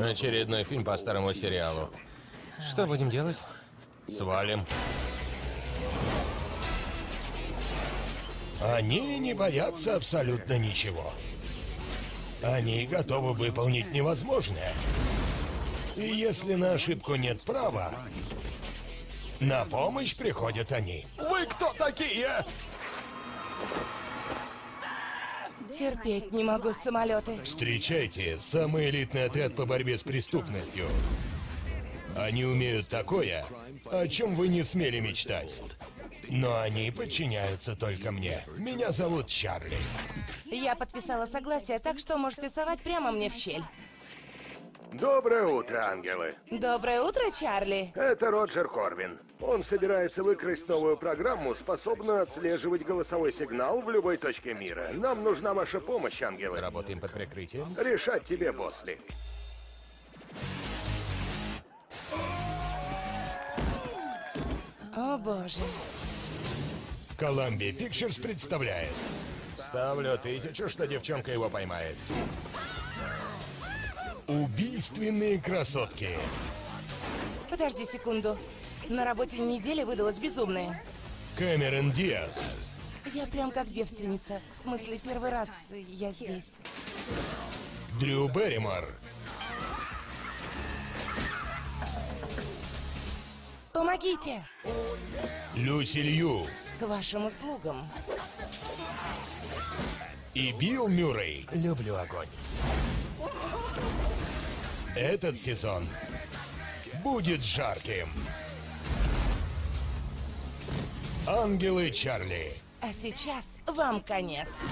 Очередной фильм по старому сериалу. Что будем делать? Свалим. Они не боятся абсолютно ничего. Они готовы выполнить невозможное. И если на ошибку нет права, на помощь приходят они. Вы кто такие? Терпеть не могу самолеты. Встречайте самый элитный отряд по борьбе с преступностью. Они умеют такое, о чем вы не смели мечтать. Но они подчиняются только мне. Меня зовут Чарли. Я подписала согласие, так что можете совать прямо мне в щель. Доброе утро, ангелы. Доброе утро, Чарли. Это Роджер Корвин. Он собирается выкрасть новую программу, способную отслеживать голосовой сигнал в любой точке мира. Нам нужна ваша помощь, ангелы. Работаем под прикрытием. Решать тебе, Босли. О боже. Columbia Pictures представляет. Ставлю тысячу, что девчонка его поймает. Убийственные красотки. Подожди секунду. На работе неделя выдалась безумная. Кэмерон Диас. Я прям как девственница. В смысле, первый раз я здесь. Дрю Берримор. Помогите! Люси Лью. К вашим услугам. И Билл Мюррей. Люблю огонь. Этот сезон будет жарким. Ангелы Чарли. А сейчас вам конец.